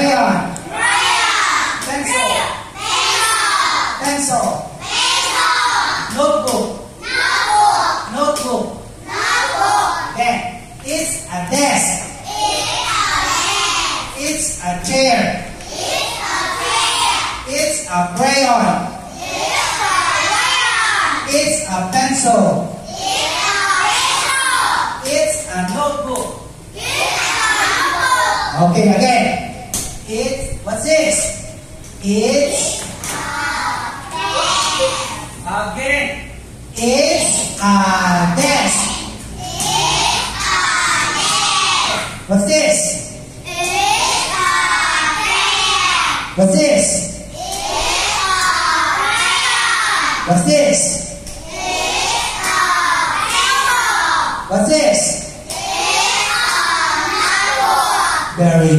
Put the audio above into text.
Crayon. Pencil. Pencil. Notebook. Notebook. Then it's a desk. It's a chair. It's a crayon. It's a pencil. It's a notebook. Okay, again. It's what's this? It's again. It's a desk. What's this? It's a What's this? What's this? What's this? Very